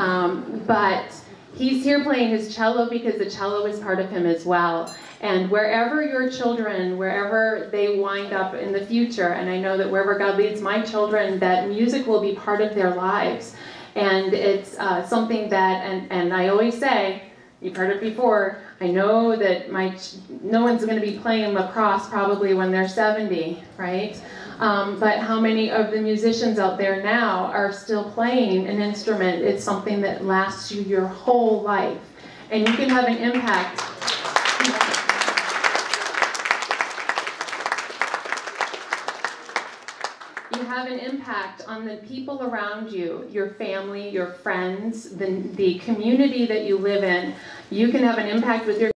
Um, but he's here playing his cello because the cello is part of him as well. And wherever your children, wherever they wind up in the future, and I know that wherever God leads my children, that music will be part of their lives. And it's uh, something that, and, and I always say, you've heard it before, I know that my no one's going to be playing lacrosse probably when they're 70, right? Um, but how many of the musicians out there now are still playing an instrument? It's something that lasts you your whole life, and you can have an impact. You have an impact on the people around you, your family, your friends, the, the community that you live in. You can have an impact with your